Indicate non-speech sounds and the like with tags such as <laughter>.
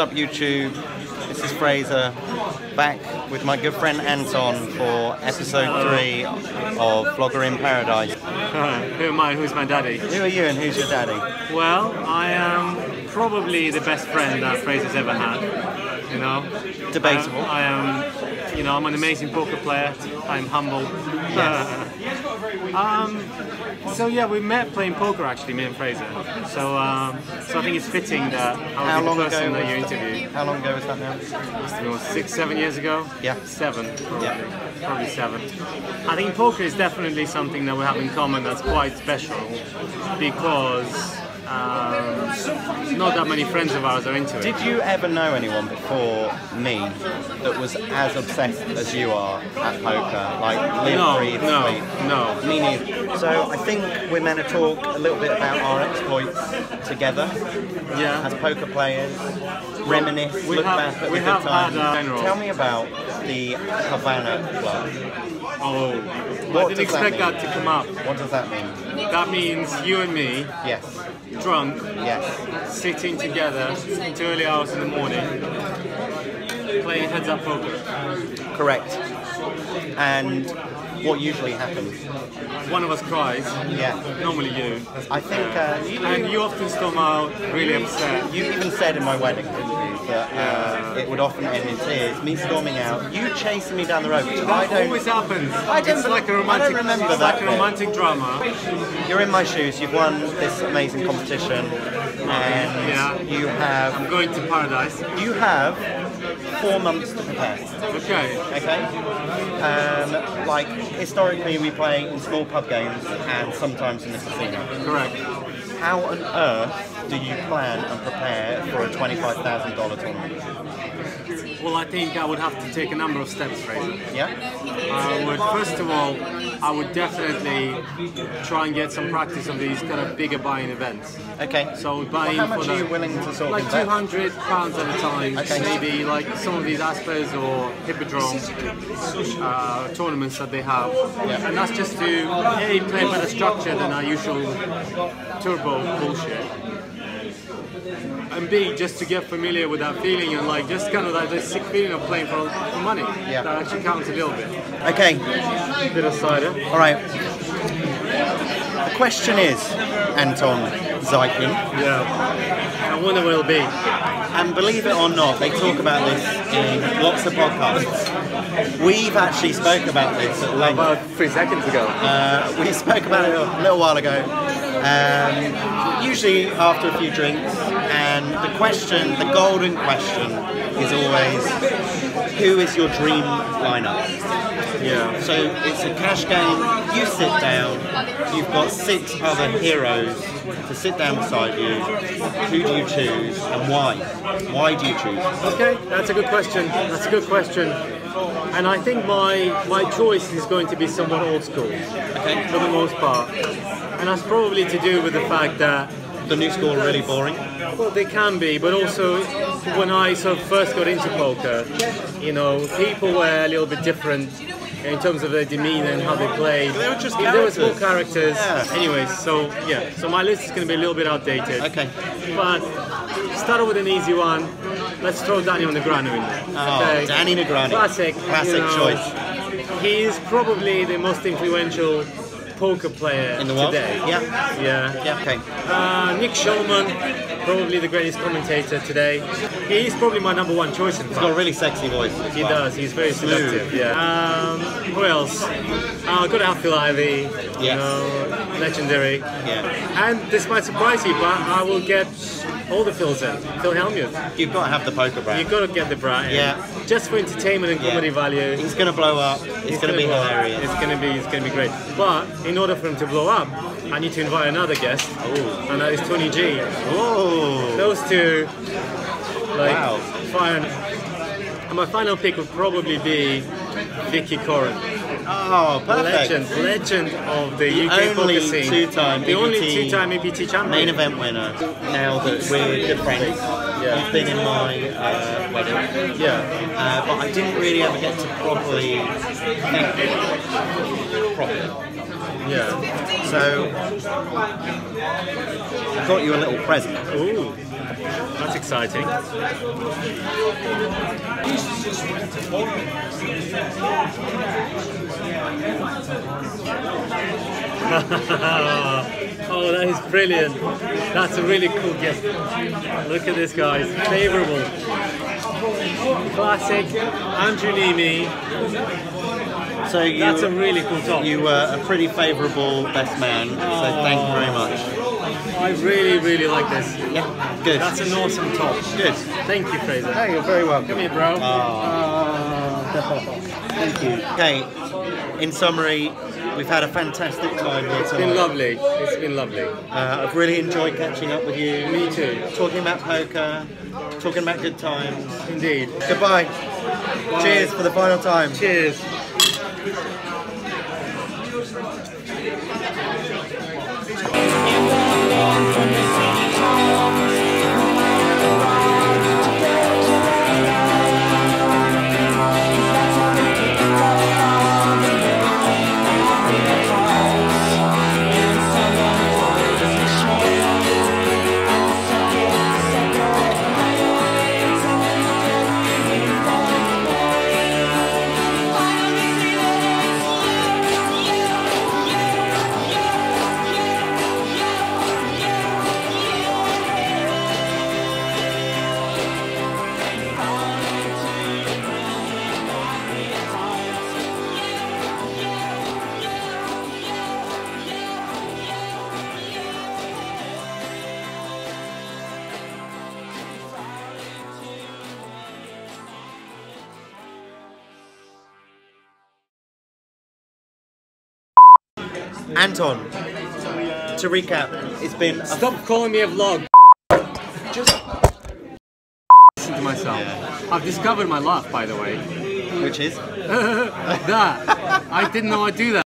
Up, YouTube? This is Fraser back with my good friend Anton for episode three of Vlogger in Paradise. <laughs> Who am I? Who's my daddy? Who are you and who's your daddy? Well, I am probably the best friend that Fraser's ever had. You know, Debatable. I, I am. You know, I'm an amazing poker player. I'm humble. <laughs> um, so yeah, we met playing poker actually, me and Fraser. So, um, so I think it's fitting that I How was long the person ago that you interviewed. How long ago was that now? Six, seven years ago. Yeah. Seven, probably. Yeah. Probably seven. I think poker is definitely something that we have in common that's quite special because um, not that many friends of ours are into it. Did you ever know anyone before me that was as obsessed as you are at poker? Like live, No, breathe, no, sleep? no. Me neither. So I think we're meant to talk a little bit about our exploits together Yeah. as poker players, reminisce, We look have- back at we the good times. had, uh, Tell me about the Havana Club. Oh, What I didn't expect mean? that, to come up. What does that mean? That means you and me, Yes, drunk, yes. sitting together into early hours in the morning, playing heads up poker. Correct. And what usually happens? One of us cries, Yeah. normally you, I think uh, and you often storm out really upset. You even said in my wedding, that uh, it would often end in tears. Me storming out, you chasing me down the road, which I That don't. always happens. I don't it's like a believe- I romantic. don't remember it's that like a bit. romantic drama. You're in my shoes. You've won this amazing competition, and Yeah. you have I'm going to paradise. you have four months to prepare. Okay. Okay. Um, like historically, we play in small pub games and sometimes in the casino. Correct. How on earth do you plan and prepare for a twenty-five thousand dollar tournament? Well, I think I would have to take a number of steps, Fraser. Yeah. I would, first of all, I would definitely try and get some practice of these kind of bigger buying events. Okay. So buying Well, how much for are the, you willing to sort like invest? 200 pounds at a time, Okay. maybe like some of these Aspers or Hippodrome uh, tournaments that they have. Yeah. And that's just to A, play a better structure than our usual turbo bullshit. And B, just to get familiar with that feeling and like just kind of like the sick feeling of playing for, for money. Yeah. That actually counts a little bit. Okay. Bit of cider. All right. The question is, Anton Zykin, Yeah. I wonder what it'll be. and believe it or not, they talk about this in lots of podcasts. We've actually spoke about this at length. About three seconds ago. Uh, we <laughs> spoke about it a little while ago, um, usually after a few drinks. And the question, the golden question, is always who is your dream lineup? Yeah. So it's a cash game. You sit down. You've got six other heroes to sit down beside you. Who do you choose and why? Why do you choose? Okay, that's a good question. That's a good question. And I think my my choice is going to be somewhat old school Okay. for the most part. And that's probably to do with the fact that The new school are really boring. well they can be, but also when I sort of first got into poker, you know, people were a little bit different in terms of their demeanor and how they played. They were just They were small characters. characters. Yeah. Anyways, so yeah, so my list is going to be a little bit outdated. Okay. But start with an easy one. Let's throw Danny Negreanu in there. Oh, Danny Negreanu. Classic. Classic you know. choice. He is probably the most influential poker player In the world? today. Yeah. Yeah. Yeah. Okay. Uh, Nick Schulman, probably the greatest commentator today. He's probably my number one choice in He's got a really sexy voice. He well. does. He's very Smooth. seductive. Yeah. Um, who else? Uh, got have Phil Ivey. You know, legendary. Yeah. And this might surprise you, but I will get all the Phils in. Phil Hellmuth. You've got to have the poker brat. You've got to get the brat in. Yeah. Just for entertainment and Yeah. comedy value. He's going to blow up. It's going to be up. hilarious. It's gonna be it's gonna be great. But in order for him to blow up, I need to invite another guest, Oh. and that is Tony G. Oh. Those two, like, Wow. fine. And my final pick would probably be Vicky Coren, Oh, perfect. legend, legend of the, UK only two-time the only two-time EPT champion. Main event winner. Now that we're good friends, Yeah. you've been in my uh, wedding, Yeah. uh, but I didn't really ever get to properly thank you properly. Yeah. So I got you a little present. Ooh, that's exciting. <laughs> oh, that is brilliant. That's a really cool gift. Look at this, guys. Favorable. Classic Andrew Neeme. So you, That's a really cool top. you were a pretty favourable best man. So thank you very oh. much. I really, really like this. Yeah, good. That's an awesome top. good. Thank you, Fraser. Hey, you're very welcome. Come here, bro. Ah. Ah. Thank you. Okay, in summary, we've had a fantastic time here It's been lovely. It's been lovely. Uh, I've really enjoyed catching up with you. Me too. Talking about poker, talking about good times. Indeed. Goodbye. Cheers for the final time. Cheers. Anton, to recap, it's been Stop calling me a vlog. Just listen to myself. I've discovered my laugh, by the way. which is <laughs> that I didn't know I'd do that.